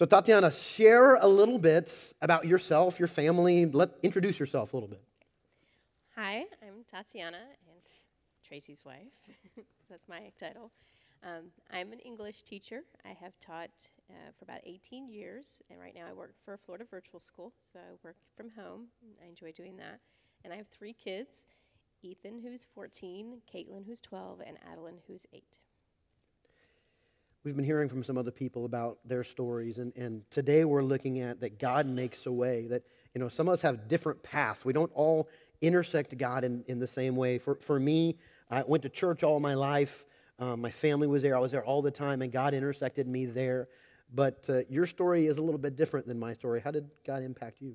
So, Tatiana, share a little bit about yourself, your family. Let introduce yourself a little bit. Hi, I'm Tatiana and Tracy's wife. That's my title. Um, I'm an English teacher. I have taught uh, for about 18 years, and right now I work for a Florida virtual school, so I work from home. I enjoy doing that. And I have three kids Ethan, who's 14, Caitlin, who's 12, and Adeline, who's 8. We've been hearing from some other people about their stories, and, and today we're looking at that God makes a way, that you know, some of us have different paths. We don't all intersect God in, in the same way. For, for me, I went to church all my life. Um, my family was there. I was there all the time, and God intersected me there. But uh, your story is a little bit different than my story. How did God impact you?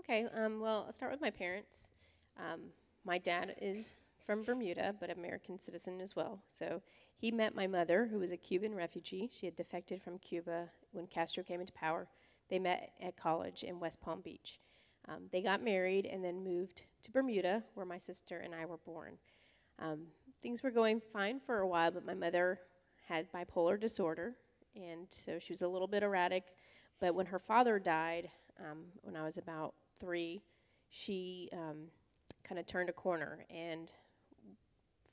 Okay, um, well, I'll start with my parents. Um, my dad is from Bermuda, but American citizen as well. So he met my mother, who was a Cuban refugee. She had defected from Cuba when Castro came into power. They met at college in West Palm Beach. Um, they got married and then moved to Bermuda, where my sister and I were born. Um, things were going fine for a while, but my mother had bipolar disorder, and so she was a little bit erratic. But when her father died, um, when I was about three, she um, kind of turned a corner and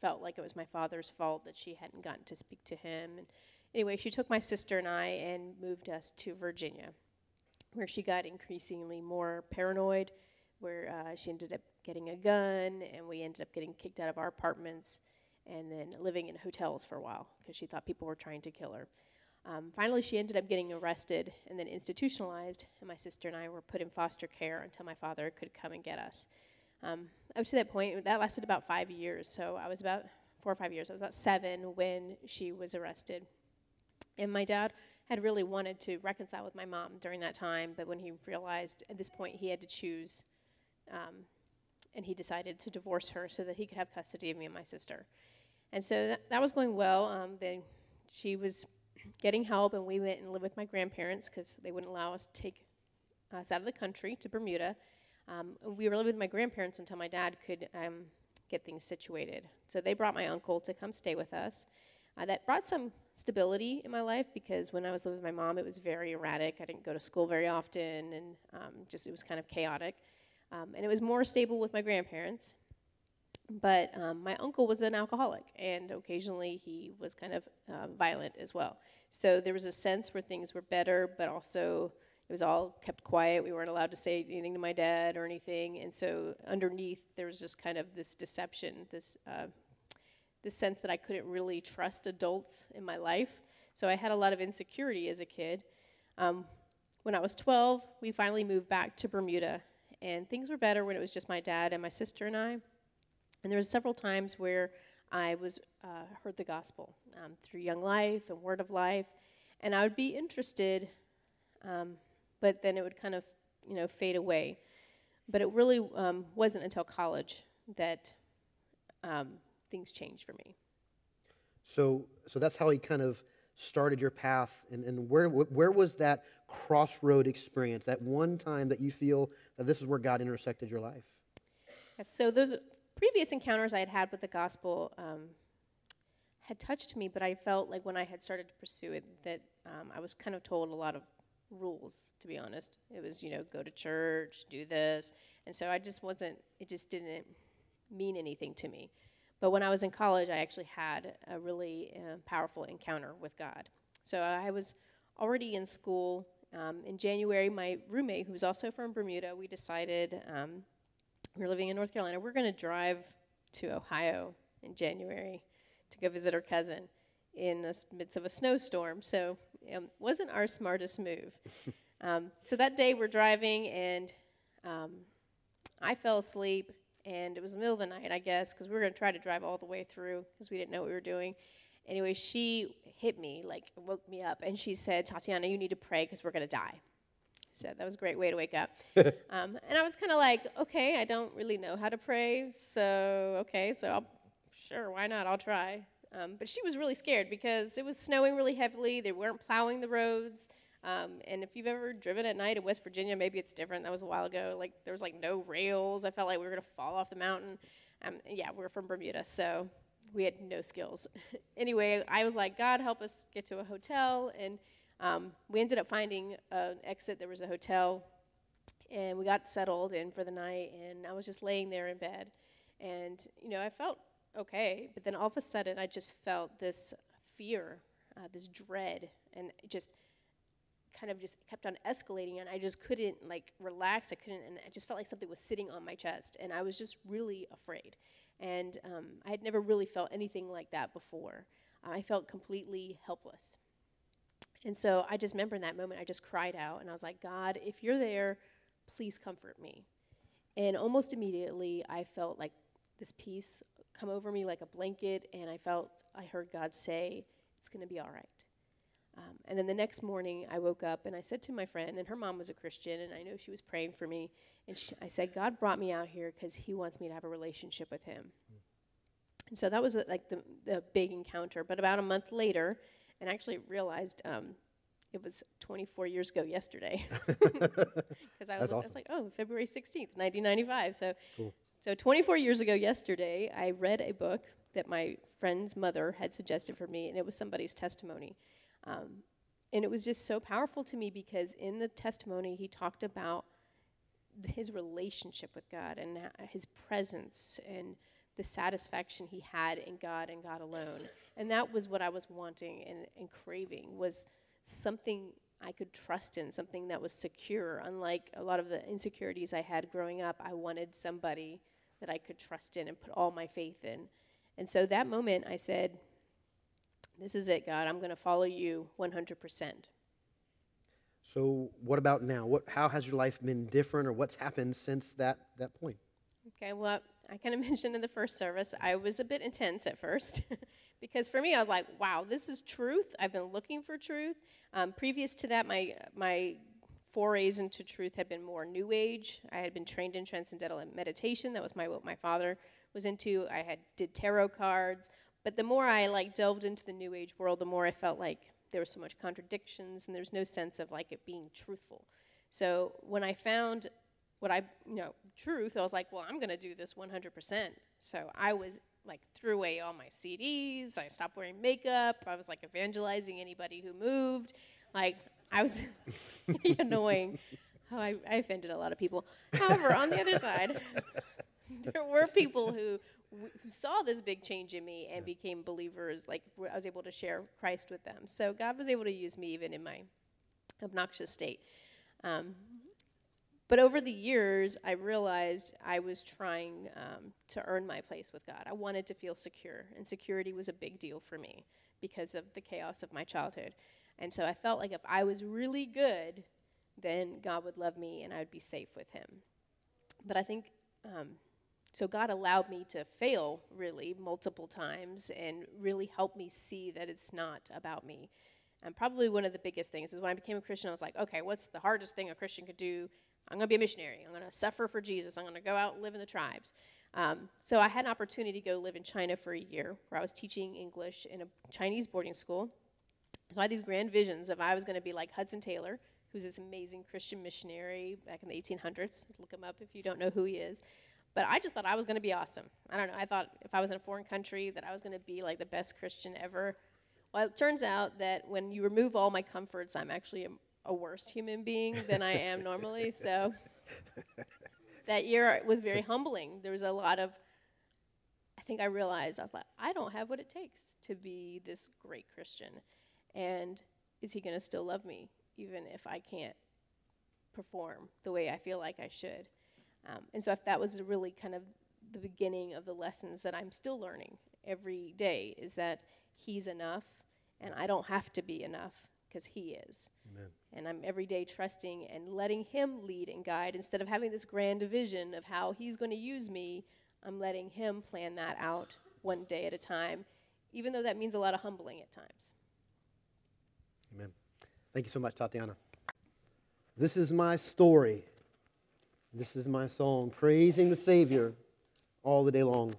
felt like it was my father's fault that she hadn't gotten to speak to him. And anyway, she took my sister and I and moved us to Virginia, where she got increasingly more paranoid, where uh, she ended up getting a gun, and we ended up getting kicked out of our apartments and then living in hotels for a while because she thought people were trying to kill her. Um, finally, she ended up getting arrested and then institutionalized, and my sister and I were put in foster care until my father could come and get us. Um, up to that point, that lasted about five years. So I was about four or five years. I was about seven when she was arrested. And my dad had really wanted to reconcile with my mom during that time, but when he realized at this point he had to choose, um, and he decided to divorce her so that he could have custody of me and my sister. And so that, that was going well. Um, then she was getting help, and we went and lived with my grandparents because they wouldn't allow us to take us out of the country to Bermuda. Um, we were living with my grandparents until my dad could um, get things situated. So they brought my uncle to come stay with us. Uh, that brought some stability in my life because when I was living with my mom, it was very erratic. I didn't go to school very often, and um, just it was kind of chaotic. Um, and it was more stable with my grandparents. But um, my uncle was an alcoholic, and occasionally he was kind of uh, violent as well. So there was a sense where things were better, but also it was all kept quiet. We weren't allowed to say anything to my dad or anything. And so underneath, there was just kind of this deception, this, uh, this sense that I couldn't really trust adults in my life. So I had a lot of insecurity as a kid. Um, when I was 12, we finally moved back to Bermuda. And things were better when it was just my dad and my sister and I. And there was several times where I was uh, heard the gospel um, through Young Life and Word of Life, and I would be interested um, but then it would kind of, you know, fade away. But it really um, wasn't until college that um, things changed for me. So, so that's how he kind of started your path, and, and where, where was that crossroad experience, that one time that you feel that this is where God intersected your life? Yes, so those previous encounters I had had with the gospel um, had touched me, but I felt like when I had started to pursue it, that um, I was kind of told a lot of rules, to be honest. It was, you know, go to church, do this. And so I just wasn't, it just didn't mean anything to me. But when I was in college, I actually had a really uh, powerful encounter with God. So I was already in school. Um, in January, my roommate, who was also from Bermuda, we decided um, we were living in North Carolina. We're going to drive to Ohio in January to go visit our cousin in the midst of a snowstorm. So um, wasn't our smartest move. um, so that day we're driving, and um, I fell asleep, and it was the middle of the night, I guess, because we were going to try to drive all the way through because we didn't know what we were doing. Anyway, she hit me, like woke me up, and she said, Tatiana, you need to pray because we're going to die. So that was a great way to wake up. um, and I was kind of like, okay, I don't really know how to pray, so okay, so I'll, sure, why not? I'll try. Um, but she was really scared because it was snowing really heavily. They weren't plowing the roads. Um, and if you've ever driven at night in West Virginia, maybe it's different. That was a while ago. Like there was like no rails. I felt like we were gonna fall off the mountain. Um, yeah, we're from Bermuda, so we had no skills. anyway, I was like, God, help us get to a hotel. And Um, we ended up finding an exit. There was a hotel, and we got settled in for the night. And I was just laying there in bed, and you know, I felt okay. But then all of a sudden, I just felt this fear, uh, this dread, and just kind of just kept on escalating and I just couldn't like relax. I couldn't, and I just felt like something was sitting on my chest, and I was just really afraid. And um, I had never really felt anything like that before. I felt completely helpless. And so I just remember in that moment, I just cried out and I was like, God, if you're there, please comfort me. And almost immediately, I felt like this peace come over me like a blanket, and I felt, I heard God say, It's going to be all right. Um, and then the next morning, I woke up and I said to my friend, and her mom was a Christian, and I know she was praying for me. And she, I said, God brought me out here because He wants me to have a relationship with Him. And so that was uh, like the, the big encounter. But about a month later, and I actually realized um, it was 24 years ago yesterday. Because I, was, awesome. I was like, oh, February 16th, 1995. So, cool. So 24 years ago yesterday, I read a book that my friend's mother had suggested for me, and it was somebody's testimony. Um, and it was just so powerful to me because in the testimony, he talked about his relationship with God and his presence and the satisfaction he had in God and God alone. And that was what I was wanting and, and craving was something I could trust in, something that was secure. Unlike a lot of the insecurities I had growing up, I wanted somebody that I could trust in and put all my faith in. And so that moment I said, This is it, God. I'm going to follow you 100%. So, what about now? What, how has your life been different, or what's happened since that, that point? Okay, well, I kind of mentioned in the first service, I was a bit intense at first because for me, I was like, wow, this is truth. I've been looking for truth. Um, previous to that, my, my forays into truth had been more new age. I had been trained in transcendental meditation. That was my, what my father was into. I had did tarot cards. But the more I like delved into the new age world, the more I felt like there was so much contradictions and there's no sense of like it being truthful. So when I found what I, you know, truth, I was like, well, I'm going to do this 100%. So I was like, threw away all my CDs. I stopped wearing makeup. I was like evangelizing anybody who moved. Like, I was annoying. Oh, I, I offended a lot of people. However, on the other side, there were people who who saw this big change in me and became believers. Like I was able to share Christ with them. So God was able to use me even in my obnoxious state. Um, but over the years, I realized I was trying um, to earn my place with God. I wanted to feel secure, and security was a big deal for me because of the chaos of my childhood. And so I felt like if I was really good, then God would love me and I would be safe with Him. But I think, um, so God allowed me to fail really multiple times and really helped me see that it's not about me. And probably one of the biggest things is when I became a Christian, I was like, okay, what's the hardest thing a Christian could do? I'm going to be a missionary. I'm going to suffer for Jesus. I'm going to go out and live in the tribes. Um, so I had an opportunity to go live in China for a year where I was teaching English in a Chinese boarding school. So I had these grand visions of I was going to be like Hudson Taylor, who's this amazing Christian missionary back in the 1800s. Look him up if you don't know who he is. But I just thought I was going to be awesome. I don't know. I thought if I was in a foreign country that I was going to be like the best Christian ever. Well, it turns out that when you remove all my comforts, I'm actually a a worse human being than I am normally. So that year was very humbling. There was a lot of, I think I realized, I was like, I don't have what it takes to be this great Christian. And is he going to still love me, even if I can't perform the way I feel like I should? Um, and so if that was really kind of the beginning of the lessons that I'm still learning every day is that he's enough and I don't have to be enough because He is. Amen. And I'm every day trusting and letting Him lead and guide instead of having this grand vision of how He's going to use me. I'm letting Him plan that out one day at a time, even though that means a lot of humbling at times. Thank you so much, Tatiana. This is my story. This is my song, praising the Savior all the day long.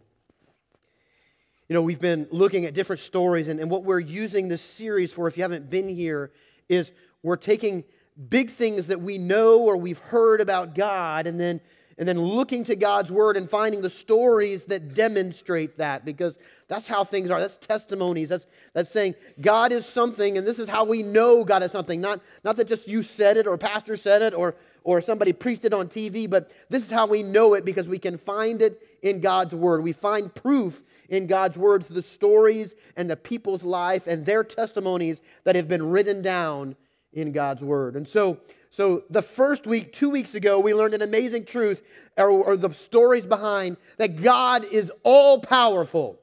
You know, we've been looking at different stories, and, and what we're using this series for, if you haven't been here, is we're taking big things that we know or we've heard about God, and then and then looking to God's word and finding the stories that demonstrate that because that's how things are. That's testimonies. That's, that's saying God is something, and this is how we know God is something. Not, not that just you said it or pastor said it or, or somebody preached it on TV, but this is how we know it because we can find it in God's word. We find proof in God's words, the stories and the people's life and their testimonies that have been written down in God's word. And so, so the first week, two weeks ago, we learned an amazing truth, or, or the stories behind that God is all powerful.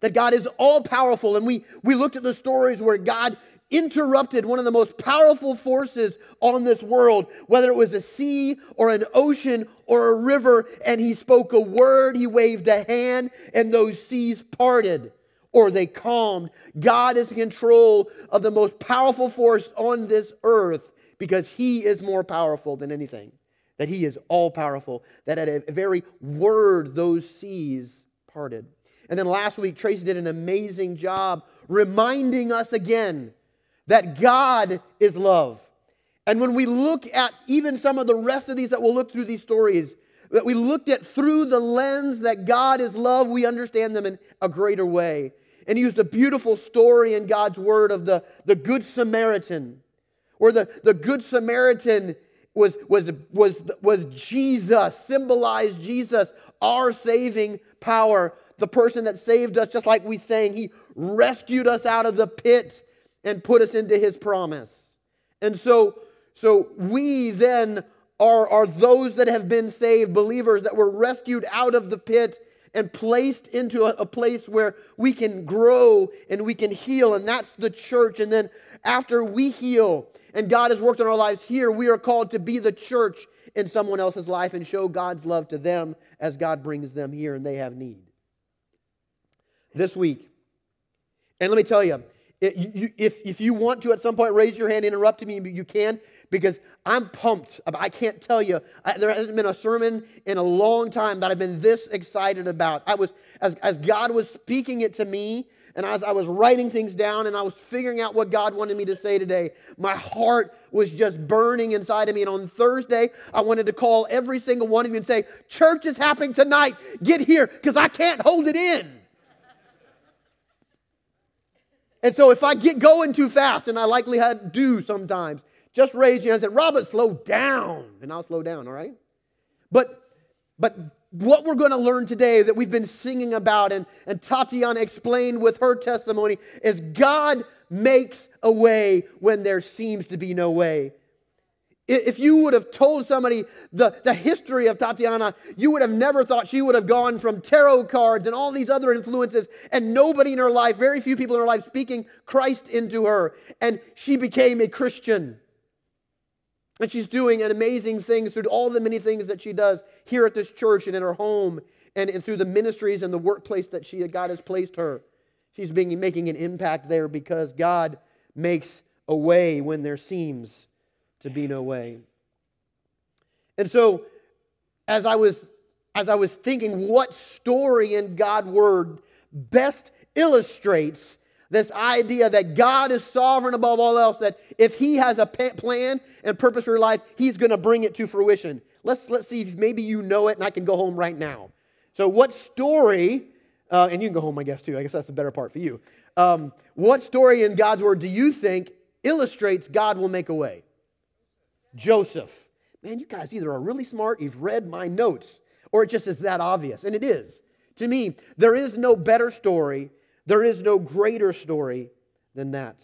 That God is all powerful. And we, we looked at the stories where God interrupted one of the most powerful forces on this world, whether it was a sea or an ocean or a river, and he spoke a word, he waved a hand, and those seas parted or they calmed. God is in control of the most powerful force on this earth because he is more powerful than anything. That he is all powerful. That at a very word, those seas parted. And then last week, Tracy did an amazing job reminding us again that God is love. And when we look at even some of the rest of these that we'll look through these stories, that we looked at through the lens that God is love, we understand them in a greater way. And he used a beautiful story in God's word of the, the Good Samaritan, where the, the Good Samaritan was, was, was, was Jesus, symbolized Jesus, our saving power, the person that saved us, just like we sang. He rescued us out of the pit and put us into his promise. And so, so we then are, are those that have been saved, believers that were rescued out of the pit and placed into a, a, place where we can grow and we can heal, and that's the church. And then after we heal and God has worked on our lives here, we are called to be the church in someone else's life and show God's love to them as God brings them here and they have need. This week, and let me tell you, if, if you want to at some point raise your hand, interrupt me, you can, because I'm pumped. I can't tell you. I, there hasn't been a sermon in a long time that I've been this excited about. I was, as, as God was speaking it to me, and as I was writing things down and I was figuring out what God wanted me to say today, my heart was just burning inside of me. And on Thursday, I wanted to call every single one of you and say, Church is happening tonight. Get here, because I can't hold it in. And so if I get going too fast, and I likely do sometimes, just raise your hand and say, Robert, slow down. And I'll slow down, all right? But but what we're going to learn today that we've been singing about and, and Tatiana explained with her testimony is God makes a way when there seems to be no way. If you would have told somebody the, the history of Tatiana, you would have never thought she would have gone from tarot cards and all these other influences, and nobody in her life, very few people in her life, speaking Christ into her. And she became a Christian. And she's doing an amazing things through all the many things that she does here at this church and in her home and, and through the ministries and the workplace that she, God has placed her. She's being, making an impact there because God makes a way when there seems to be no way. And so, as I was as I was thinking, what story in God's word best illustrates this idea that God is sovereign above all else, that if He has a plan and purpose for your life, He's going to bring it to fruition. Let's, let's see if maybe you know it and I can go home right now. So, what story, uh, and you can go home, I guess, too. I guess that's the better part for you. Um, what story in God's word do you think illustrates God will make a way? Joseph. Man, you guys either are really smart, you've read my notes, or it just is that obvious. And it is. To me, there is no better story, there is no greater story than that.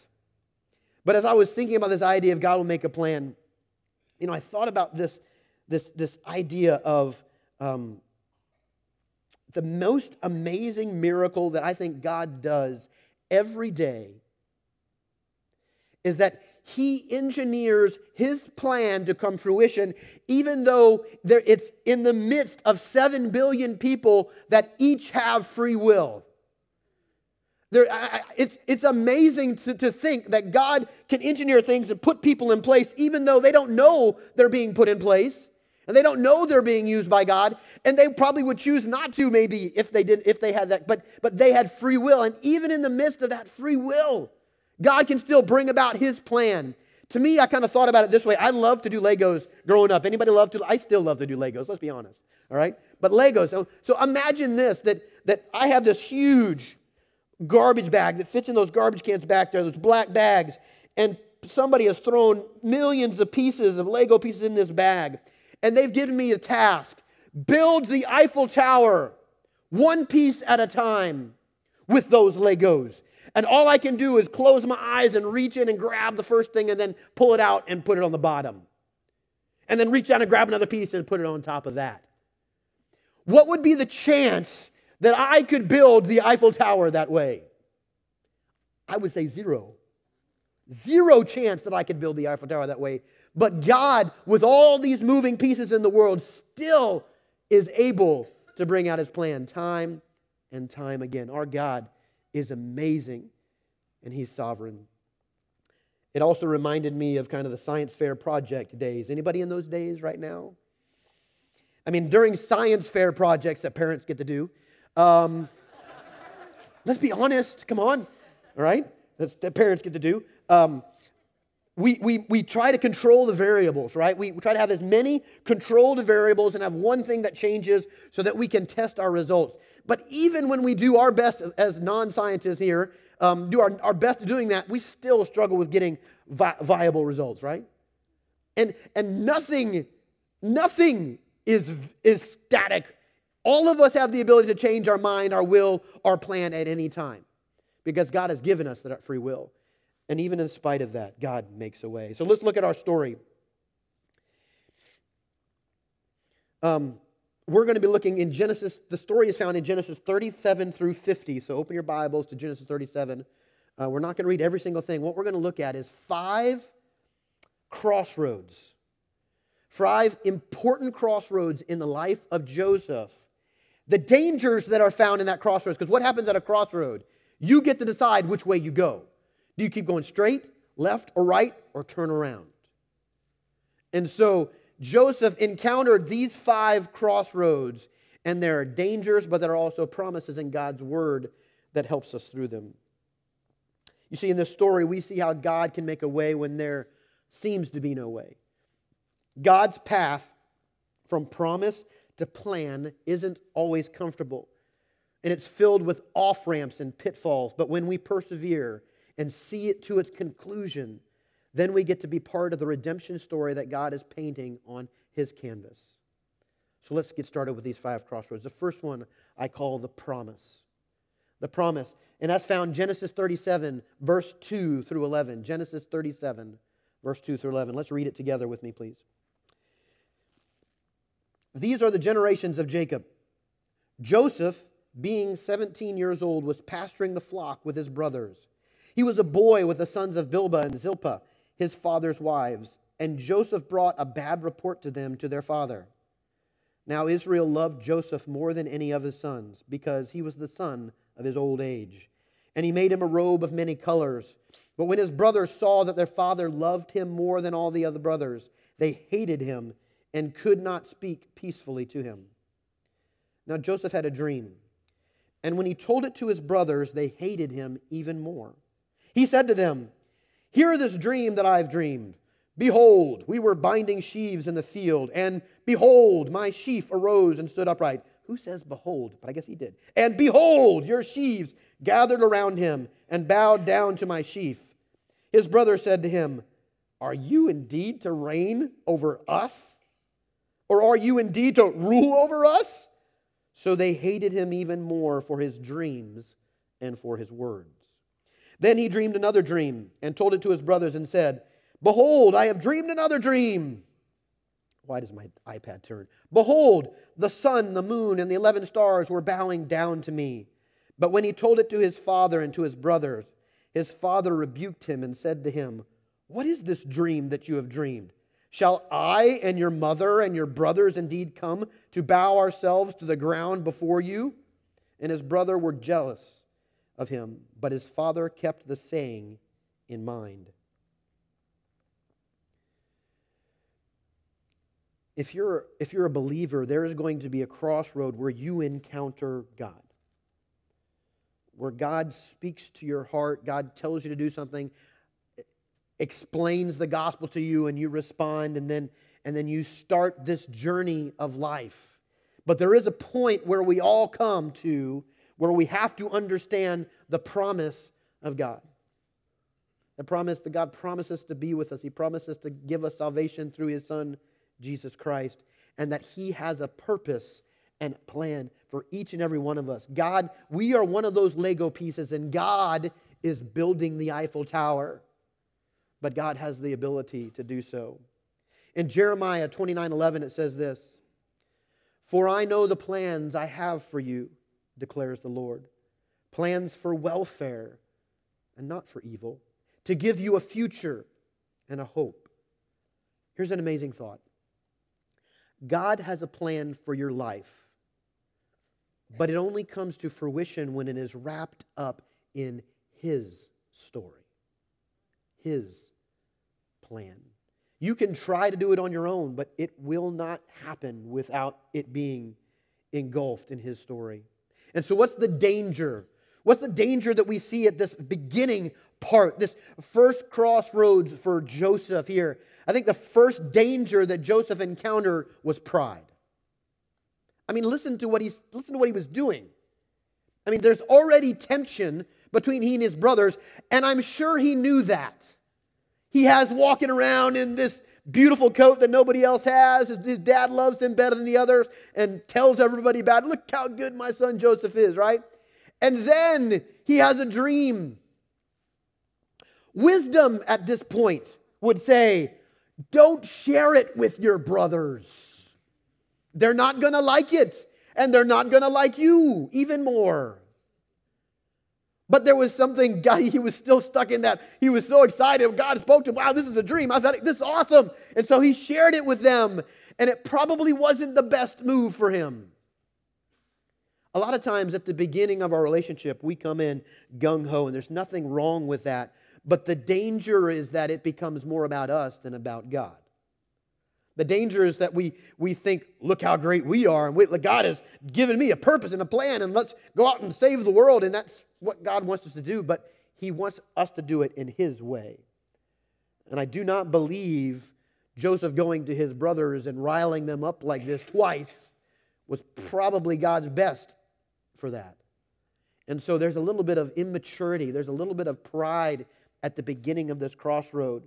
But as I was thinking about this idea of God will make a plan, you know, I thought about this, this, this idea of um, the most amazing miracle that I think God does every day is that he engineers his plan to come fruition, even though there, it's in the midst of 7 billion people that each have free will. There, I, it's, it's amazing to, to think that God can engineer things and put people in place, even though they don't know they're being put in place. And they don't know they're being used by God, and they probably would choose not to, maybe if they did, if they had that. But but they had free will, and even in the midst of that free will, God can still bring about His plan to me, I kind of thought about it this way. I love to do Legos growing up. Anybody love to? I still love to do Legos, let's be honest. All right? But Legos. So, so imagine this that, that I have this huge garbage bag that fits in those garbage cans back there, those black bags, and somebody has thrown millions of pieces of Lego pieces in this bag, and they've given me a task build the Eiffel Tower one piece at a time with those Legos. And all I can do is close my eyes and reach in and grab the first thing and then pull it out and put it on the bottom. And then reach down and grab another piece and put it on top of that. What would be the chance that I could build the Eiffel Tower that way? I would say zero. Zero chance that I could build the Eiffel Tower that way. But God, with all these moving pieces in the world, still is able to bring out his plan time and time again. Our God is amazing and he's sovereign. It also reminded me of kind of the science fair project days. Anybody in those days right now? I mean, during science fair projects that parents get to do, um, let's be honest, come on, all right? That's that parents get to do. Um, we, we, we try to control the variables, right? We, we try to have as many controlled variables and have one thing that changes so that we can test our results. But even when we do our best as non scientists here, um, do our, our best doing that, we still struggle with getting vi- viable results, right? And, and nothing, nothing is, is static. All of us have the ability to change our mind, our will, our plan at any time because God has given us that free will. And even in spite of that, God makes a way. So let's look at our story. Um, we're going to be looking in Genesis. The story is found in Genesis 37 through 50. So open your Bibles to Genesis 37. Uh, we're not going to read every single thing. What we're going to look at is five crossroads, five important crossroads in the life of Joseph. The dangers that are found in that crossroads, because what happens at a crossroad? You get to decide which way you go. Do you keep going straight, left, or right, or turn around? And so Joseph encountered these five crossroads, and there are dangers, but there are also promises in God's word that helps us through them. You see, in this story, we see how God can make a way when there seems to be no way. God's path from promise to plan isn't always comfortable, and it's filled with off ramps and pitfalls. But when we persevere and see it to its conclusion, then we get to be part of the redemption story that God is painting on his canvas. So let's get started with these five crossroads. The first one I call the promise. The promise. And that's found Genesis 37, verse 2 through 11. Genesis 37, verse 2 through 11. Let's read it together with me, please. These are the generations of Jacob. Joseph, being 17 years old, was pasturing the flock with his brothers. He was a boy with the sons of Bilhah and Zilpah his father's wives, and Joseph brought a bad report to them to their father. Now Israel loved Joseph more than any of his sons, because he was the son of his old age. And he made him a robe of many colors. But when his brothers saw that their father loved him more than all the other brothers, they hated him and could not speak peacefully to him. Now Joseph had a dream, and when he told it to his brothers, they hated him even more. He said to them, Hear this dream that I've dreamed. Behold, we were binding sheaves in the field, and behold, my sheaf arose and stood upright. Who says behold? But I guess he did. And behold, your sheaves gathered around him and bowed down to my sheaf. His brother said to him, Are you indeed to reign over us? Or are you indeed to rule over us? So they hated him even more for his dreams and for his words. Then he dreamed another dream and told it to his brothers and said, Behold, I have dreamed another dream. Why does my iPad turn? Behold, the sun, the moon, and the eleven stars were bowing down to me. But when he told it to his father and to his brothers, his father rebuked him and said to him, What is this dream that you have dreamed? Shall I and your mother and your brothers indeed come to bow ourselves to the ground before you? And his brother were jealous of him, but his father kept the saying in mind. If you're, if you're a believer, there is going to be a crossroad where you encounter God. Where God speaks to your heart, God tells you to do something, explains the gospel to you and you respond and then and then you start this journey of life. But there is a point where we all come to where we have to understand the promise of God. The promise that God promises to be with us. He promises to give us salvation through his son Jesus Christ and that he has a purpose and plan for each and every one of us. God, we are one of those Lego pieces, and God is building the Eiffel Tower. But God has the ability to do so. In Jeremiah 29 11, it says this For I know the plans I have for you, declares the Lord plans for welfare and not for evil, to give you a future and a hope. Here's an amazing thought God has a plan for your life but it only comes to fruition when it is wrapped up in His story, His plan. You can try to do it on your own, but it will not happen without it being engulfed in His story. And so, what's the danger? What's the danger that we see at this beginning part, this first crossroads for Joseph here? I think the first danger that Joseph encountered was pride. I mean, listen to what he's listen to what he was doing. I mean, there's already tension between he and his brothers, and I'm sure he knew that. He has walking around in this beautiful coat that nobody else has. His, dad loves him better than the others and tells everybody about. Look how good my son Joseph is, right? And then he has a dream. Wisdom at this point would say, don't share it with your brothers. They're not going to like it, and they're not going to like you even more. But there was something, God, he was still stuck in that. He was so excited. God spoke to him, wow, this is a dream. I thought, this is awesome. And so he shared it with them, and it probably wasn't the best move for him. A lot of times at the beginning of our relationship, we come in gung ho, and there's nothing wrong with that. But the danger is that it becomes more about us than about God. The danger is that we, we think, look how great we are, and we, God has given me a purpose and a plan, and let's go out and save the world. And that's what God wants us to do, but He wants us to do it in His way. And I do not believe Joseph going to his brothers and riling them up like this twice was probably God's best for that. And so there's a little bit of immaturity, there's a little bit of pride at the beginning of this crossroad.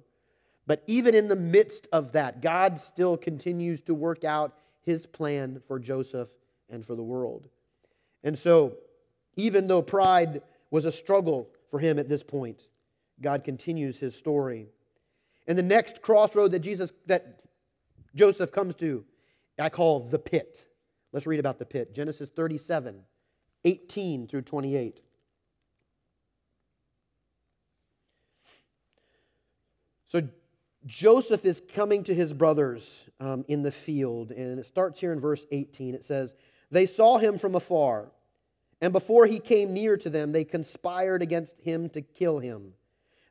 But even in the midst of that, God still continues to work out his plan for Joseph and for the world. And so, even though pride was a struggle for him at this point, God continues his story. And the next crossroad that Jesus that Joseph comes to, I call the pit. Let's read about the pit. Genesis 37, 18 through 28. So Joseph is coming to his brothers um, in the field, and it starts here in verse 18. It says, They saw him from afar, and before he came near to them, they conspired against him to kill him.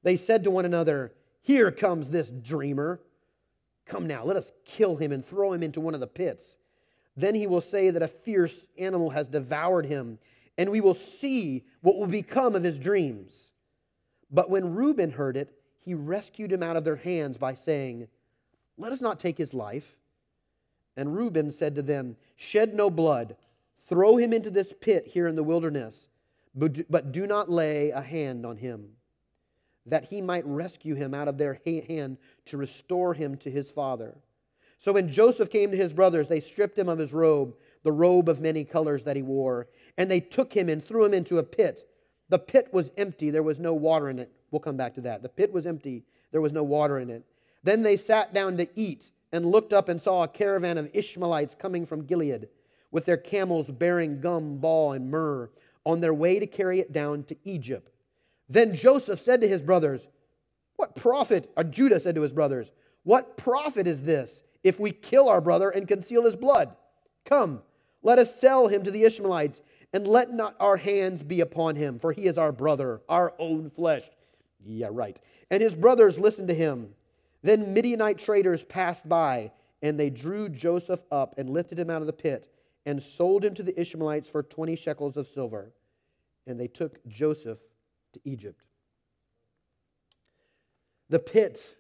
They said to one another, Here comes this dreamer. Come now, let us kill him and throw him into one of the pits. Then he will say that a fierce animal has devoured him, and we will see what will become of his dreams. But when Reuben heard it, he rescued him out of their hands by saying, Let us not take his life. And Reuben said to them, Shed no blood. Throw him into this pit here in the wilderness, but do not lay a hand on him, that he might rescue him out of their hand to restore him to his father. So when Joseph came to his brothers, they stripped him of his robe, the robe of many colors that he wore, and they took him and threw him into a pit. The pit was empty, there was no water in it. We'll come back to that. The pit was empty, there was no water in it. Then they sat down to eat and looked up and saw a caravan of Ishmaelites coming from Gilead with their camels bearing gum, balm, and myrrh on their way to carry it down to Egypt. Then Joseph said to his brothers, What profit, or Judah said to his brothers, What profit is this if we kill our brother and conceal his blood? Come, let us sell him to the Ishmaelites, and let not our hands be upon him, for he is our brother, our own flesh. Yeah, right. And his brothers listened to him. Then Midianite traders passed by, and they drew Joseph up and lifted him out of the pit and sold him to the Ishmaelites for 20 shekels of silver. And they took Joseph to Egypt. The pit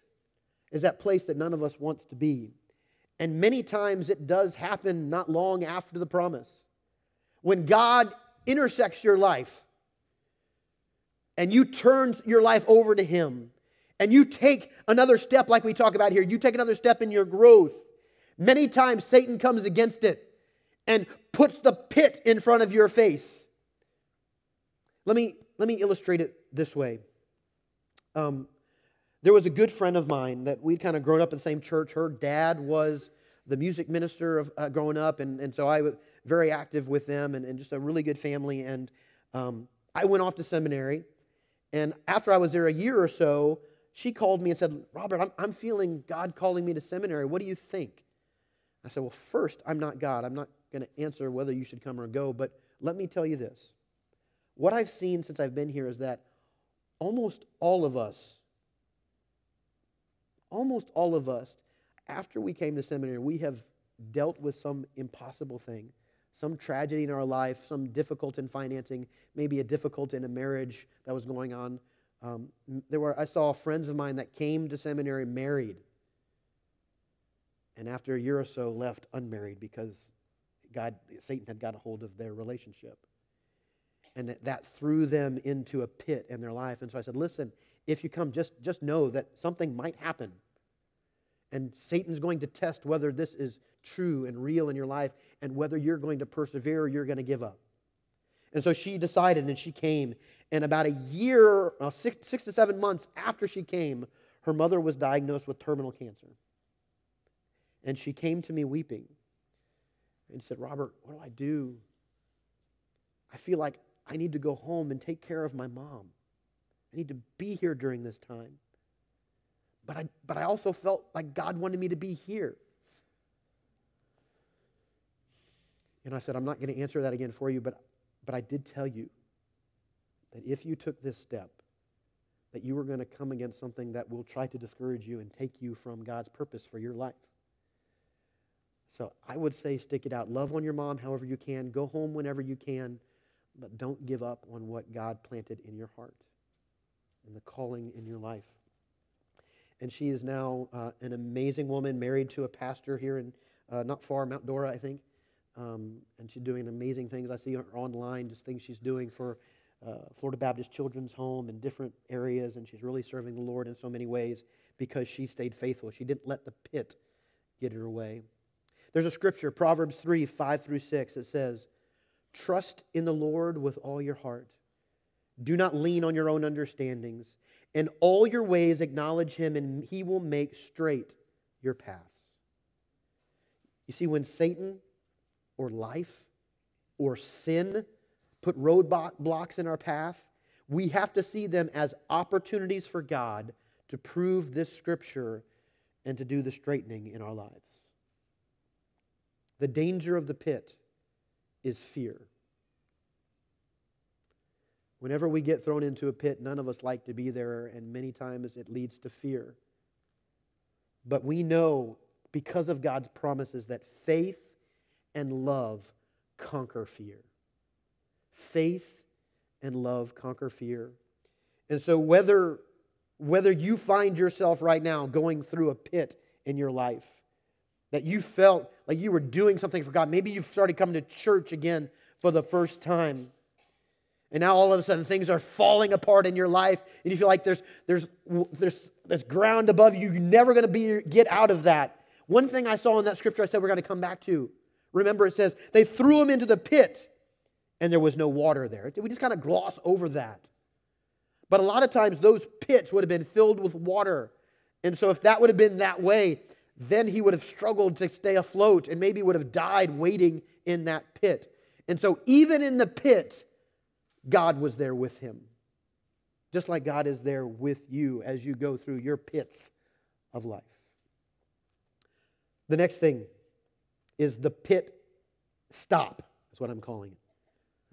is that place that none of us wants to be. And many times it does happen not long after the promise. When God intersects your life and you turn your life over to Him and you take another step, like we talk about here, you take another step in your growth, many times Satan comes against it and puts the pit in front of your face. Let me, let me illustrate it this way. Um, there was a good friend of mine that we'd kind of grown up in the same church. Her dad was the music minister of uh, growing up, and, and so I was very active with them and, and just a really good family. And um, I went off to seminary, and after I was there a year or so, she called me and said, Robert, I'm, I'm feeling God calling me to seminary. What do you think? I said, Well, first, I'm not God. I'm not going to answer whether you should come or go, but let me tell you this. What I've seen since I've been here is that almost all of us almost all of us, after we came to seminary, we have dealt with some impossible thing, some tragedy in our life, some difficult in financing, maybe a difficult in a marriage that was going on. Um, there were, I saw friends of mine that came to seminary married, and after a year or so left unmarried because God, Satan had got a hold of their relationship. And that, threw them into a pit in their life. And so I said, listen, if you come, just, just know that something might happen and Satan's going to test whether this is true and real in your life and whether you're going to persevere or you're going to give up. And so she decided and she came. And about a year, uh, six, six to seven months after she came, her mother was diagnosed with terminal cancer. And she came to me weeping and said, Robert, what do I do? I feel like I need to go home and take care of my mom. I need to be here during this time. But I, but I also felt like God wanted me to be here. And I said, I'm not going to answer that again for you, but, but I did tell you that if you took this step, that you were going to come against something that will try to discourage you and take you from God's purpose for your life. So I would say stick it out. Love on your mom however you can. Go home whenever you can. But don't give up on what God planted in your heart and the calling in your life and she is now uh, an amazing woman, married to a pastor here in uh, not far, Mount Dora, I think. Um, and she's doing amazing things. I see her online, just things she's doing for uh, Florida Baptist Children's Home in different areas, and she's really serving the Lord in so many ways because she stayed faithful. She didn't let the pit get her away. There's a scripture, Proverbs 3 5 through 6, that says, Trust in the Lord with all your heart. Do not lean on your own understandings. In all your ways, acknowledge him, and he will make straight your paths. You see, when Satan or life or sin put roadblocks in our path, we have to see them as opportunities for God to prove this scripture and to do the straightening in our lives. The danger of the pit is fear. Whenever we get thrown into a pit, none of us like to be there, and many times it leads to fear. But we know, because of God's promises, that faith and love conquer fear. Faith and love conquer fear. And so, whether, whether you find yourself right now going through a pit in your life, that you felt like you were doing something for God, maybe you've started coming to church again for the first time. And now all of a sudden things are falling apart in your life and you feel like there's there's there's there's ground above you. You're never going to be get out of that. One thing i saw in that scripture i said we're going to come back to remember it says they threw him into the pit and there was no water there. We just kind of gloss over that. But a lot of times those pits would have been filled with water. And so if that would have been that way then he would have struggled to stay afloat and maybe would have died waiting in that pit and so even in the pit God was there with him. Just like God is there with you as you go through your pits of life. The next thing is the pit stop, is what I'm calling it.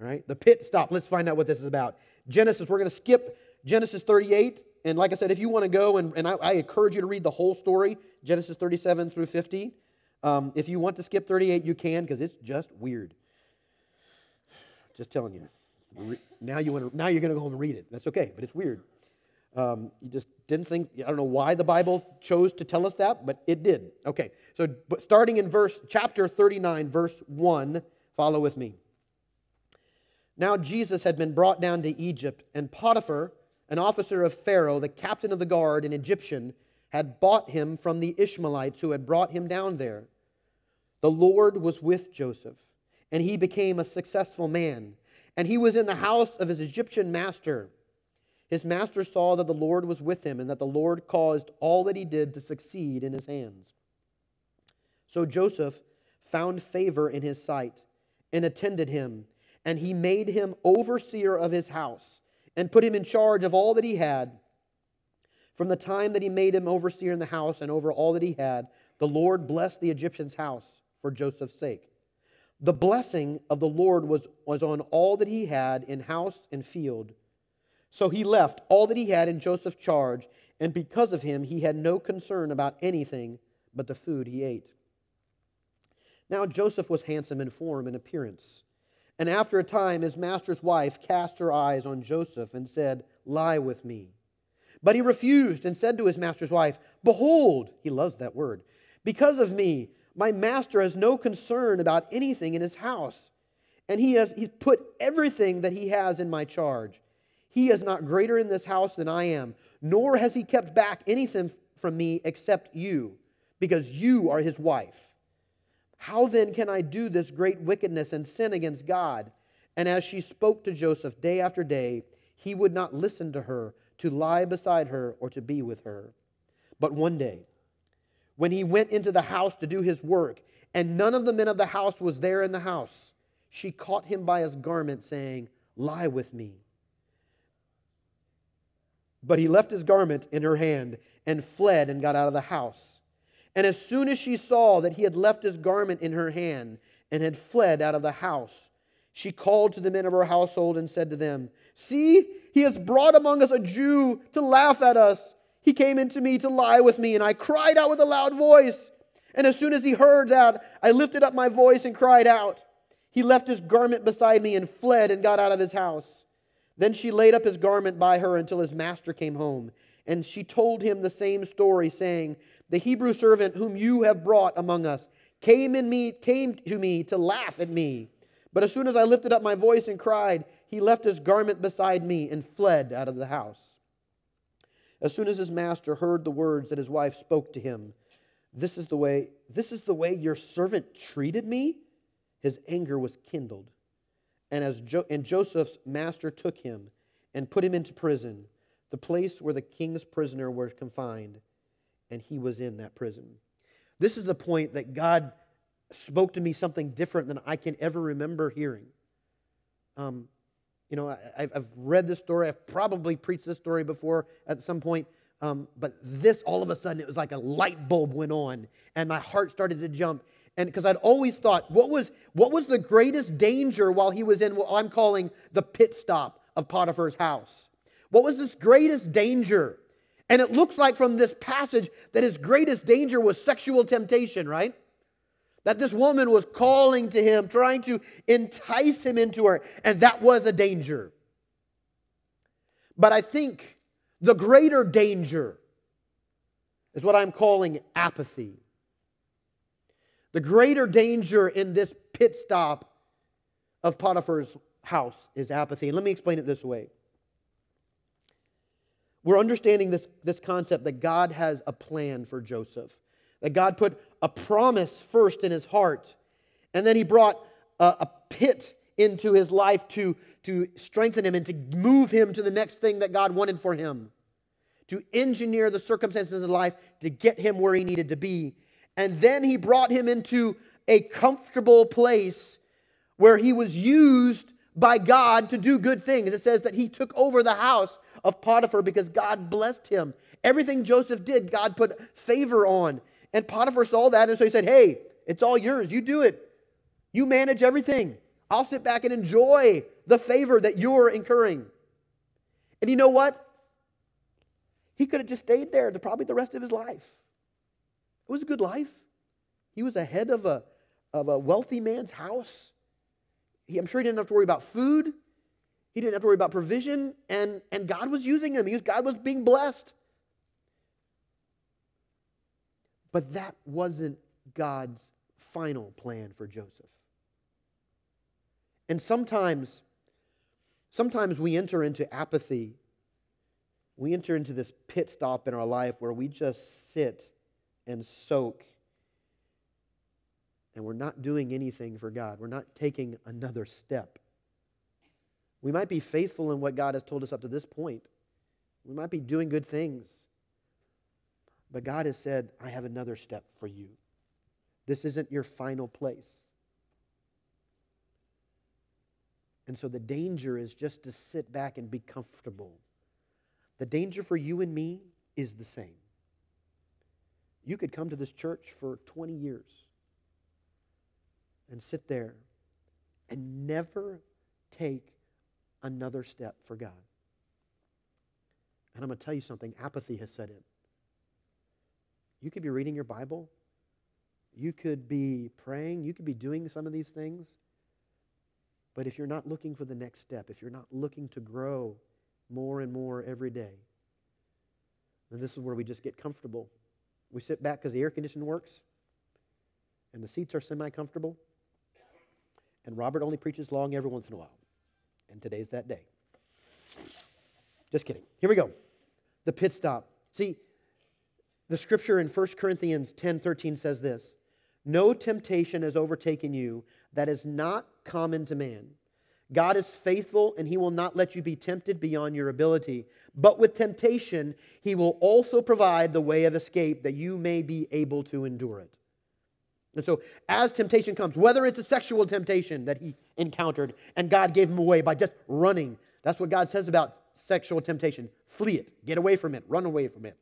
All right? The pit stop. Let's find out what this is about. Genesis, we're going to skip Genesis 38. And like I said, if you want to go, and, and I, I, encourage you to read the whole story, Genesis 37 through 50. Um, if you want to skip 38, you can because it's just weird. Just telling you. Now, you want to, now you're going to go home and read it. That's okay, but it's weird. Um, you just didn't think, I don't know why the Bible chose to tell us that, but it did. Okay, so but starting in verse, chapter 39, verse 1, follow with me. Now Jesus had been brought down to Egypt, and Potiphar, an officer of Pharaoh, the captain of the guard, an Egyptian, had bought him from the Ishmaelites who had brought him down there. The Lord was with Joseph, and he became a successful man, and he was in the house of his Egyptian master. His master saw that the Lord was with him and that the Lord caused all that he did to succeed in his hands. So Joseph found favor in his sight and attended him, and he made him overseer of his house and put him in charge of all that he had. From the time that he made him overseer in the house and over all that he had, the Lord blessed the Egyptian's house for Joseph's sake. The blessing of the Lord was, was on all that he had in house and field so he left all that he had in Joseph's charge, and because of him, he had no concern about anything but the food he ate. Now Joseph was handsome in form and appearance. And after a time, his master's wife cast her eyes on Joseph and said, Lie with me. But he refused and said to his master's wife, Behold, he loves that word, because of me, my master has no concern about anything in his house, and he has he's put everything that he has in my charge. He is not greater in this house than I am, nor has he kept back anything from me except you, because you are his wife. How then can I do this great wickedness and sin against God? And as she spoke to Joseph day after day, he would not listen to her, to lie beside her, or to be with her. But one day, when he went into the house to do his work, and none of the men of the house was there in the house, she caught him by his garment, saying, Lie with me. But he left his garment in her hand and fled and got out of the house. And as soon as she saw that he had left his garment in her hand and had fled out of the house, she called to the men of her household and said to them, See, he has brought among us a Jew to laugh at us. He came into me to lie with me, and I cried out with a loud voice. And as soon as he heard that, I lifted up my voice and cried out. He left his garment beside me and fled and got out of his house. Then she laid up his garment by her until his master came home. And she told him the same story, saying, The Hebrew servant whom you have brought among us came, in me, came to me to laugh at me. But as soon as I lifted up my voice and cried, he left his garment beside me and fled out of the house. As soon as his master heard the words that his wife spoke to him, this is the way this is the way your servant treated me, his anger was kindled. And as jo- and Joseph's master took him and put him into prison, the place where the king's prisoner were confined, and he was in that prison. This is the point that God spoke to me something different than I can ever remember hearing. Um, you know, I, have read this story. I've probably preached this story before at some point. Um, but this, all of a sudden, it was like a light bulb went on, and my heart started to jump. And because I'd always thought, what was, what was the greatest danger while he was in what I'm calling the pit stop of Potiphar's house? What was this greatest danger? And it looks like from this passage that his greatest danger was sexual temptation, right? That this woman was calling to him, trying to entice him into her, and that was a danger. But I think the greater danger is what I'm calling apathy. The greater danger in this pit stop of Potiphar's house is apathy. And let me explain it this way. We're understanding this, this concept that God has a plan for Joseph, that God put a promise first in his heart, and then he brought a, a pit into his life to, to strengthen him and to move him to the next thing that God wanted for him, to engineer the circumstances of life to get him where he needed to be. And then he brought him into a comfortable place where he was used by God to do good things. It says that he took over the house of Potiphar because God blessed him. Everything Joseph did, God put favor on. And Potiphar saw that, and so he said, Hey, it's all yours. You do it. You manage everything. I'll sit back and enjoy the favor that you're incurring. And you know what? He could have just stayed there to probably the rest of his life. It was a good life. He was a head of a, of a wealthy man's house. I'm sure he didn't have to worry about food. He didn't have to worry about provision, and, and God was using him. He was, God was being blessed. But that wasn't God's final plan for Joseph. And sometimes, sometimes we enter into apathy. We enter into this pit stop in our life where we just sit and soak and we're not doing anything for God. We're not taking another step. We might be faithful in what God has told us up to this point. We might be doing good things. But God has said, I have another step for you. This isn't your final place. And so the danger is just to sit back and be comfortable. The danger for you and me is the same. You could come to this church for 20 years and sit there and never take another step for God. And I'm going to tell you something apathy has set in. You could be reading your Bible, you could be praying, you could be doing some of these things. But if you're not looking for the next step, if you're not looking to grow more and more every day, then this is where we just get comfortable. We sit back because the air conditioning works and the seats are semi comfortable. And Robert only preaches long every once in a while. And today's that day. Just kidding. Here we go. The pit stop. See, the scripture in 1 Corinthians 10 13 says this No temptation has overtaken you that is not common to man. God is faithful and he will not let you be tempted beyond your ability. But with temptation, he will also provide the way of escape that you may be able to endure it. And so, as temptation comes, whether it's a sexual temptation that he encountered and God gave him away by just running, that's what God says about sexual temptation flee it, get away from it, run away from it.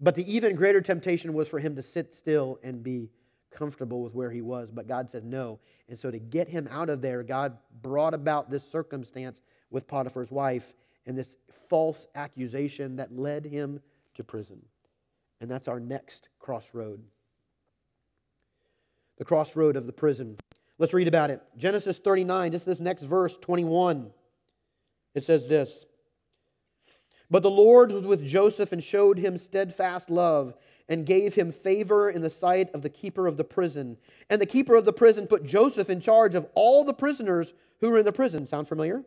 But the even greater temptation was for him to sit still and be comfortable with where he was. But God said no. And so, to get him out of there, God brought about this circumstance with Potiphar's wife and this false accusation that led him to prison. And that's our next crossroad the crossroad of the prison. Let's read about it. Genesis 39, just this next verse, 21. It says this But the Lord was with Joseph and showed him steadfast love and gave him favor in the sight of the keeper of the prison. And the keeper of the prison put Joseph in charge of all the prisoners who were in the prison. Sound familiar?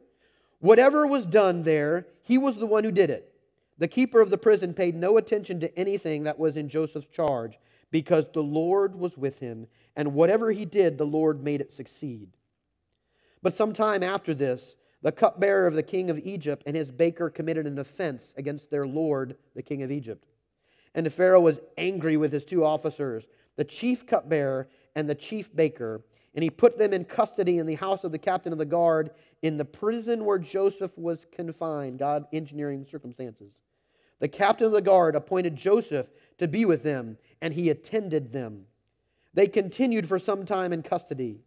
Whatever was done there, he was the one who did it. The keeper of the prison paid no attention to anything that was in Joseph's charge because the Lord was with him, and whatever he did, the Lord made it succeed. But some time after this, the cupbearer of the king of Egypt and his baker committed an offense against their lord, the king of Egypt. And Pharaoh was angry with his two officers, the chief cupbearer and the chief baker, and he put them in custody in the house of the captain of the guard in the prison where Joseph was confined, God engineering circumstances. The captain of the guard appointed Joseph to be with them, and he attended them. They continued for some time in custody,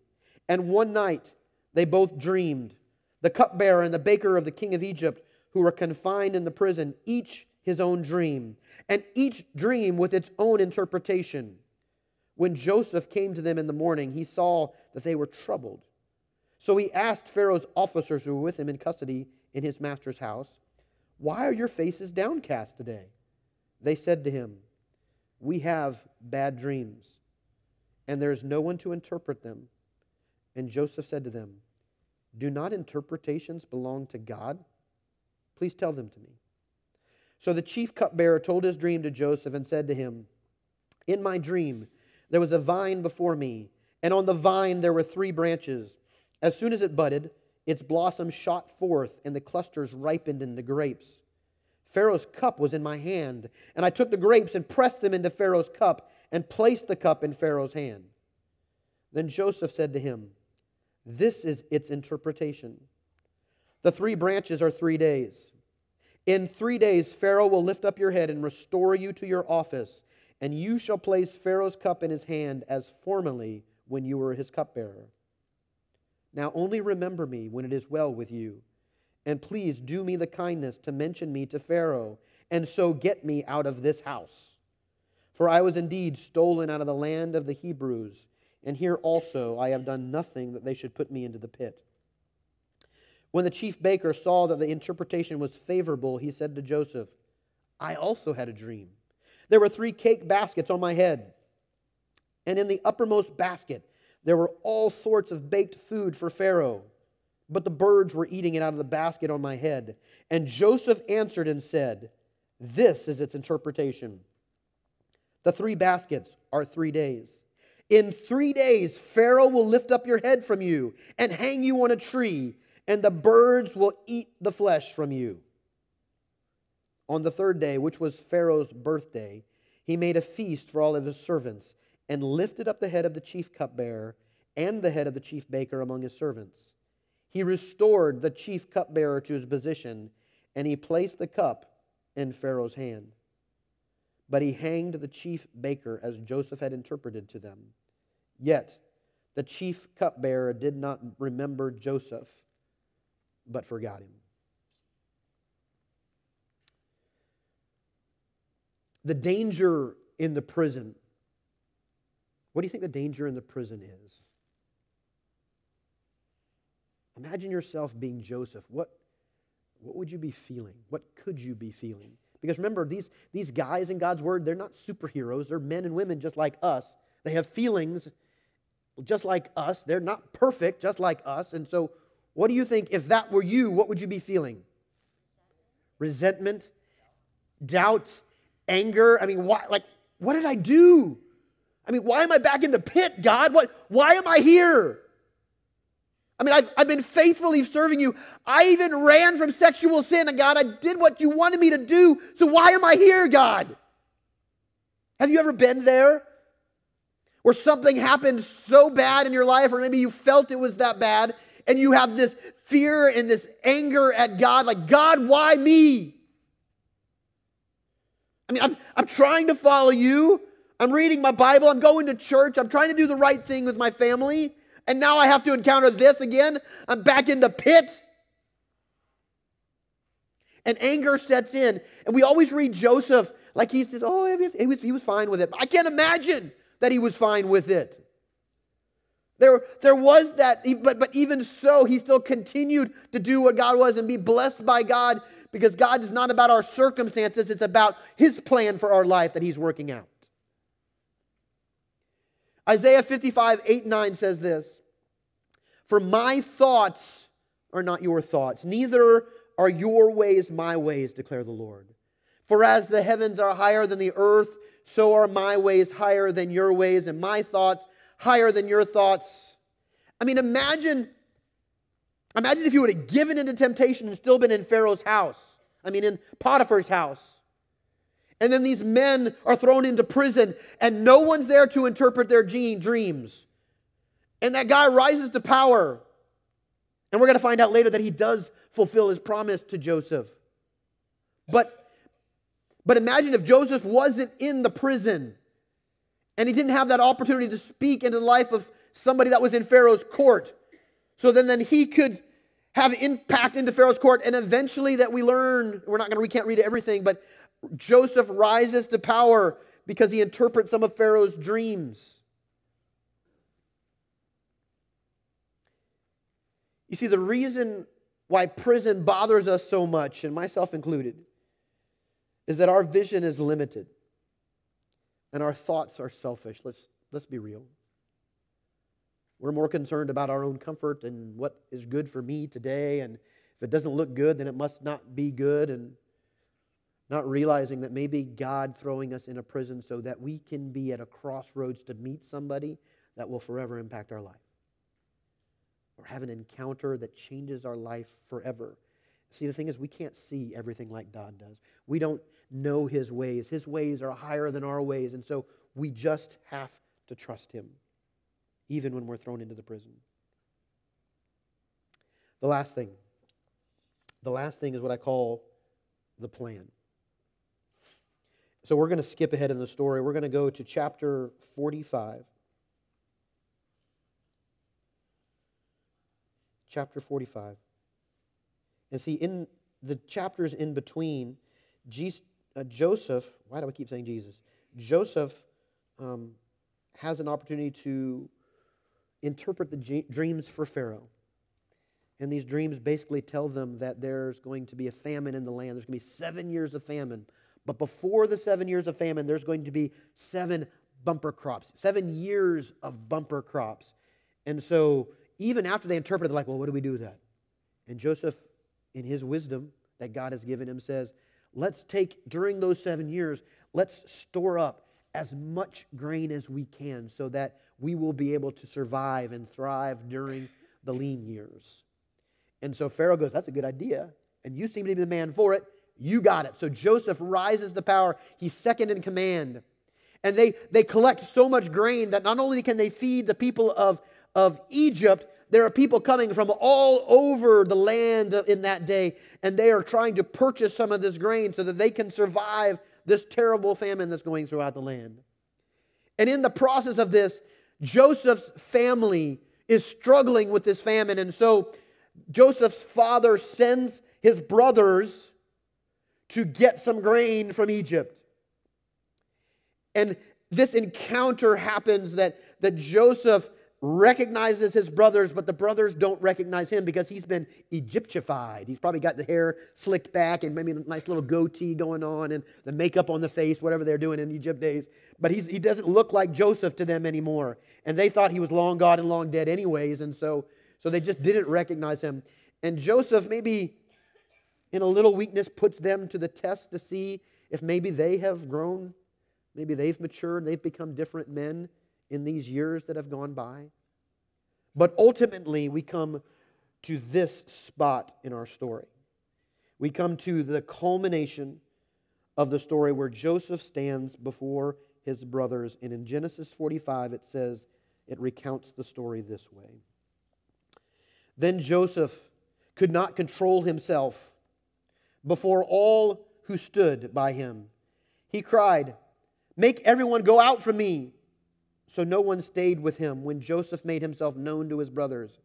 and one night they both dreamed. The cupbearer and the baker of the king of Egypt, who were confined in the prison, each his own dream, and each dream with its own interpretation. When Joseph came to them in the morning, he saw that they were troubled. So he asked Pharaoh's officers who were with him in custody in his master's house, Why are your faces downcast today? They said to him, We have bad dreams, and there is no one to interpret them. And Joseph said to them, Do not interpretations belong to God? Please tell them to me. So the chief cupbearer told his dream to Joseph and said to him, In my dream, there was a vine before me, and on the vine there were three branches. As soon as it budded, its blossoms shot forth, and the clusters ripened into grapes. Pharaoh's cup was in my hand, and I took the grapes and pressed them into Pharaoh's cup and placed the cup in Pharaoh's hand. Then Joseph said to him, This is its interpretation. The three branches are three days. In three days, Pharaoh will lift up your head and restore you to your office, and you shall place Pharaoh's cup in his hand as formerly when you were his cupbearer. Now only remember me when it is well with you and please do me the kindness to mention me to Pharaoh, and so get me out of this house. For I was indeed stolen out of the land of the Hebrews, and here also I have done nothing that they should put me into the pit. When the chief baker saw that the interpretation was favorable, he said to Joseph, I also had a dream. There were three cake baskets on my head, and in the uppermost basket there were all sorts of baked food for Pharaoh, but the birds were eating it out of the basket on my head. And Joseph answered and said, This is its interpretation. The three baskets are three days. In three days, Pharaoh will lift up your head from you and hang you on a tree and the birds will eat the flesh from you. On the third day, which was Pharaoh's birthday, he made a feast for all of his servants and lifted up the head of the chief cupbearer and the head of the chief baker among his servants. He restored the chief cupbearer to his position, and he placed the cup in Pharaoh's hand. But he hanged the chief baker as Joseph had interpreted to them. Yet the chief cupbearer did not remember Joseph but forgot him. The danger in the prison. What do you think the danger in the prison is? Imagine yourself being Joseph. What, what would you be feeling? What could you be feeling? Because remember, these, these guys in God's word, they're not superheroes. They're men and women just like us. They have feelings just like us. They're not perfect just like us. And so what do you think, if that were you, what would you be feeling? Resentment, doubt, anger. I mean, why, like, what did I do? I mean, why am I back in the pit, God? What, why am I here? I mean, I've, I've been faithfully serving you. I even ran from sexual sin, and God, I did what you wanted me to do. So why am I here, God? Have you ever been there? Where something happened so bad in your life, or maybe you felt it was that bad, and you have this fear and this anger at God, like, God, why me? I mean, I'm, I'm trying to follow you. I'm reading my Bible. I'm going to church. I'm trying to do the right thing with my family. And now I have to encounter this again. I'm back in the pit. And anger sets in. And we always read Joseph like he says, oh, he was, he was fine with it. I can't imagine that he was fine with it. There, there was that, but, but even so, he still continued to do what God was and be blessed by God because God is not about our circumstances, it's about his plan for our life that he's working out. Isaiah 55, 8, 9 says this For my thoughts are not your thoughts, neither are your ways my ways, declare the Lord. For as the heavens are higher than the earth, so are my ways higher than your ways, and my thoughts higher than your thoughts. I mean, imagine, imagine if you would have given into temptation and still been in Pharaoh's house. I mean, in Potiphar's house. And then these men are thrown into prison, and no one's there to interpret their dreams. And that guy rises to power. And we're going to find out later that he does fulfill his promise to Joseph. But, but imagine if Joseph wasn't in the prison and he didn't have that opportunity to speak into the life of somebody that was in Pharaoh's court. So then, then he could have impact into Pharaoh's court. And eventually, that we learn, we're not going to, we can't read everything, but Joseph rises to power because he interprets some of Pharaoh's dreams. You see, the reason why prison bothers us so much, and myself included, is that our vision is limited and our thoughts are selfish. Let's, let's be real. We're more concerned about our own comfort and what is good for me today. And if it doesn't look good, then it must not be good. And not realizing that maybe God throwing us in a prison so that we can be at a crossroads to meet somebody that will forever impact our life. Or have an encounter that changes our life forever. See, the thing is, we can't see everything like God does. We don't know his ways. His ways are higher than our ways. And so we just have to trust him, even when we're thrown into the prison. The last thing. The last thing is what I call the plan. So we're going to skip ahead in the story. We're going to go to chapter 45. Chapter 45. And see, in the chapters in between, Jesus, uh, Joseph, why do I keep saying Jesus? Joseph um, has an opportunity to interpret the dreams for Pharaoh. And these dreams basically tell them that there's going to be a famine in the land. There's going to be seven years of famine. But before the seven years of famine, there's going to be seven bumper crops, seven years of bumper crops. And so even after they interpret it, they're like, well, what do we do with that? And Joseph, in his wisdom that God has given him, says, let's take, during those seven years, let's store up as much grain as we can so that we will be able to survive and thrive during the lean years. And so Pharaoh goes, That's a good idea. And you seem to be the man for it. You got it. So Joseph rises to power. He's second in command. And they, they collect so much grain that not only can they feed the people of, of Egypt, there are people coming from all over the land in that day, and they are trying to purchase some of this grain so that they can survive this terrible famine that's going throughout the land. And in the process of this, Joseph's family is struggling with this famine. And so Joseph's father sends his brothers to get some grain from Egypt. And this encounter happens that, that Joseph recognizes his brothers, but the brothers don't recognize him because he's been Egyptified. He's probably got the hair slicked back and maybe a nice little goatee going on and the makeup on the face, whatever they're doing in Egypt days. But he doesn't look like Joseph to them anymore. And they thought he was long gone and long dead, anyways. And so, so they just didn't recognize him. And Joseph, maybe in a little weakness, puts them to the test to see if maybe they have grown, maybe they've matured, they've become different men in these years that have gone by. But ultimately, we come to this spot in our story. We come to the culmination of the story where Joseph stands before his brothers. And in Genesis 45, it says, it recounts the story this way. Then Joseph could not control himself before all who stood by him. He cried, Make everyone go out from me. So no one stayed with him when Joseph made himself known to his brothers.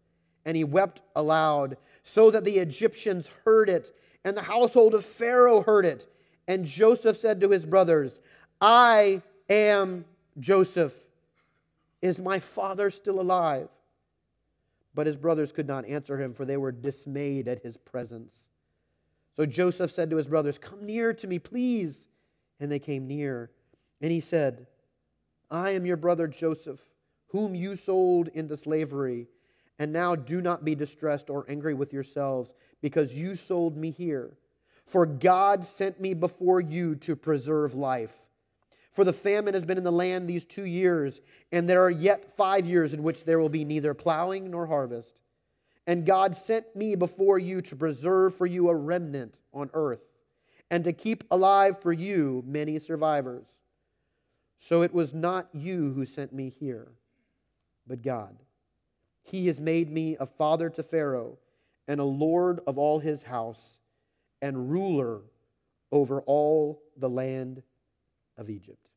And he wept aloud, so that the Egyptians heard it, and the household of Pharaoh heard it. And Joseph said to his brothers, I am Joseph. Is my father still alive? But his brothers could not answer him, for they were dismayed at his presence. So Joseph said to his brothers, Come near to me, please. And they came near. And he said, I am your brother Joseph, whom you sold into slavery. And now do not be distressed or angry with yourselves, because you sold me here. For God sent me before you to preserve life. For the famine has been in the land these two years, and there are yet five years in which there will be neither plowing nor harvest. And God sent me before you to preserve for you a remnant on earth, and to keep alive for you many survivors. So it was not you who sent me here, but God. He has made me a father to Pharaoh, and a lord of all his house, and ruler over all the land of Egypt.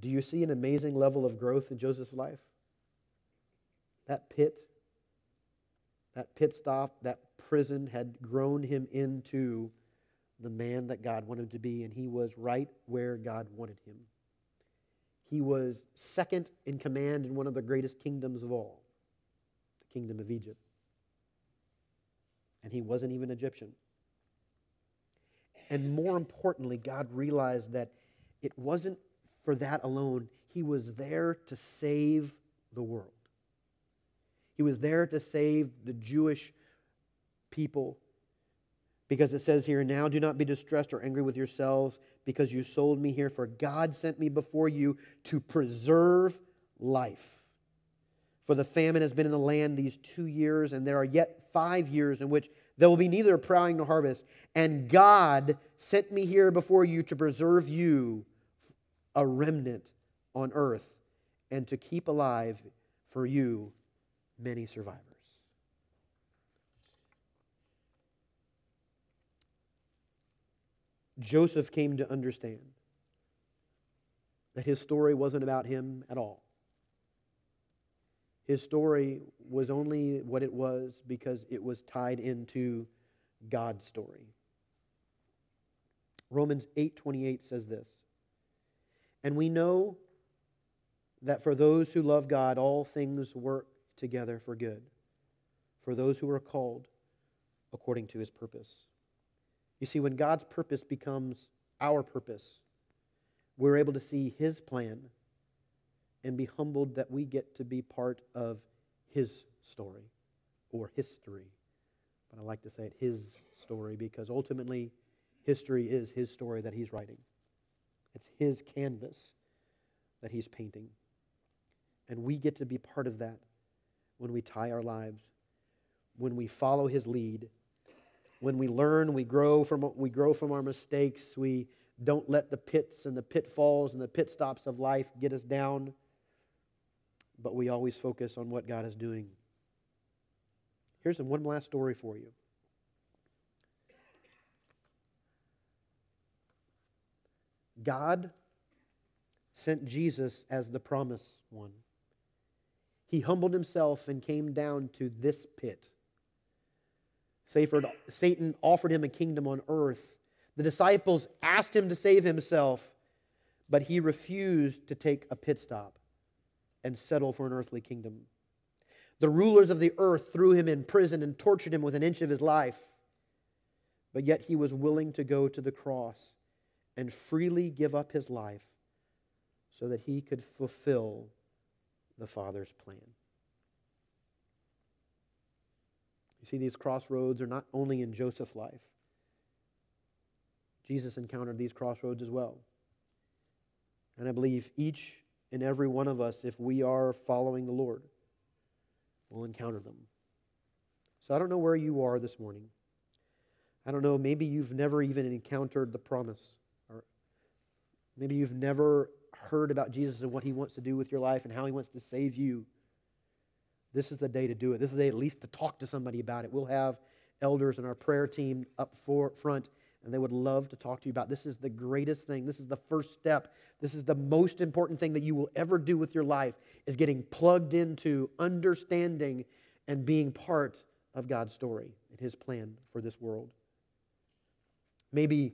Do you see an amazing level of growth in Joseph's life? That pit, that pit stop, that prison had grown him into the man that God wanted him to be, and he was right where God wanted him. He was second in command in one of the greatest kingdoms of all, the kingdom of Egypt. And he wasn't even Egyptian. And more importantly, God realized that it wasn't for that alone. He was there to save the world. He was there to save the Jewish people because it says here, Now do not be distressed or angry with yourselves because you sold me here, for God sent me before you to preserve life. For the famine has been in the land these two years, and there are yet five years in which there will be neither plowing nor harvest. And God sent me here before you to preserve you a remnant on earth and to keep alive for you many survivors. Joseph came to understand that his story wasn't about him at all. His story was only what it was because it was tied into God's story. Romans 8:28 says this. And we know that for those who love God all things work together for good, for those who are called according to his purpose. You see, when God's purpose becomes our purpose, we're able to see his plan and be humbled that we get to be part of his story or history. But I like to say it his story because ultimately history is his story that he's writing. It's his canvas that he's painting. And we get to be part of that when we tie our lives, when we follow his lead, when we learn, we grow from we grow from our mistakes, we don't let the pits and the pitfalls and the pit stops of life get us down, but we always focus on what God is doing. Here's one last story for you. God sent Jesus as the promised one. He humbled himself and came down to this pit. Satan offered him a kingdom on earth. The disciples asked him to save himself, but he refused to take a pit stop and settle for an earthly kingdom. The rulers of the earth threw him in prison and tortured him with an inch of his life, but yet he was willing to go to the cross and freely give up his life so that he could fulfill the Father's plan. You see, these crossroads are not only in Joseph's life, Jesus encountered these crossroads as well. And I believe each and every one of us, if we are following the Lord, will encounter them. So I don't know where you are this morning. I don't know, maybe you've never even encountered the promise. Or maybe you've never heard about Jesus and what he wants to do with your life and how he wants to save you. This is the day to do it. This is the day at least to talk to somebody about it. We'll have elders and our prayer team up for, front and they would love to talk to you about this is the greatest thing this is the first step this is the most important thing that you will ever do with your life is getting plugged into understanding and being part of god's story and his plan for this world maybe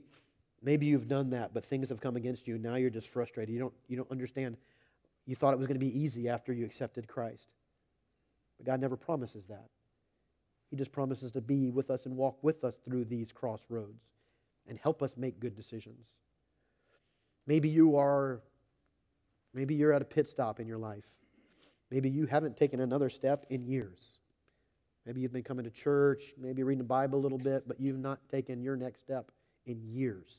maybe you've done that but things have come against you now you're just frustrated you don't you don't understand you thought it was going to be easy after you accepted christ but god never promises that he just promises to be with us and walk with us through these crossroads and help us make good decisions. Maybe you are maybe you're at a pit stop in your life. Maybe you haven't taken another step in years. Maybe you've been coming to church, maybe reading the Bible a little bit, but you've not taken your next step in years.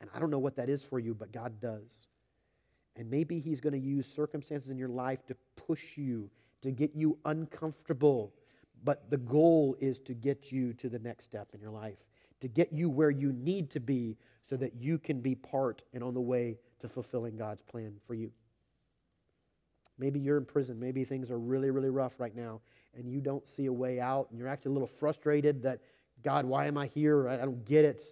And I don't know what that is for you, but God does. And maybe He's going to use circumstances in your life to push you, to get you uncomfortable. But the goal is to get you to the next step in your life to get you where you need to be so that you can be part and on the way to fulfilling God's plan for you. Maybe you're in prison. Maybe things are really, really rough right now and you don't see a way out and you're actually a little frustrated that, God, why am I here? I, don't get it.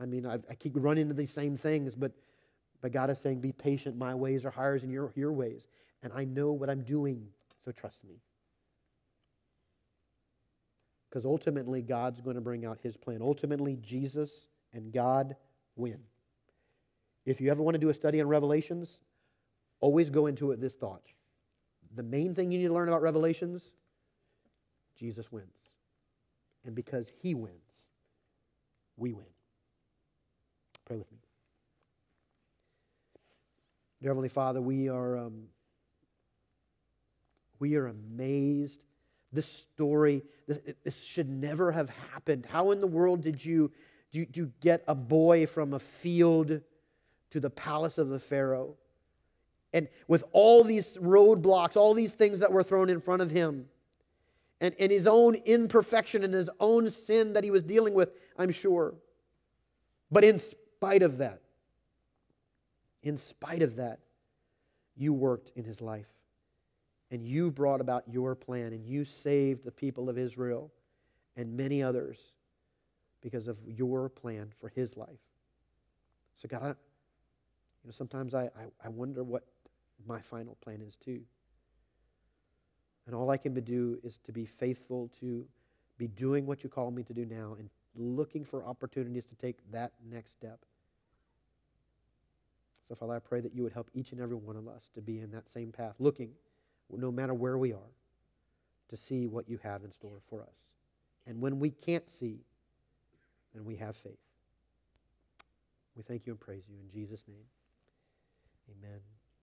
I mean, I, I keep running into these same things, but, but God is saying, be patient. My ways are higher than your, your ways. And I know what I'm doing, so trust me. Because ultimately, God's going to bring out his plan. Ultimately, Jesus and God win. If you ever want to do a study on Revelations, always go into it this thought. The main thing you need to learn about Revelations Jesus wins. And because he wins, we win. Pray with me. Dear Heavenly Father, we are, um, we are amazed this story, this, this should never have happened. How in the world did you, do, do you get a boy from a field to the palace of the Pharaoh? And with all these roadblocks, all these things that were thrown in front of him, and, and his own imperfection and his own sin that he was dealing with, I'm sure. But in spite of that, in spite of that, you worked in his life and you brought about your plan and you saved the people of Israel and many others because of your plan for his life. So, God, I, you know, sometimes I, I, I wonder what my final plan is too. And all I can do is to be faithful to be doing what you call me to do now and looking for opportunities to take that next step. So, Father, I pray that you would help each and every one of us to be in that same path, looking no matter where we are, to see what you have in store for us. And when we can't see, then we have faith. We thank you and praise you in Jesus' name. Amen.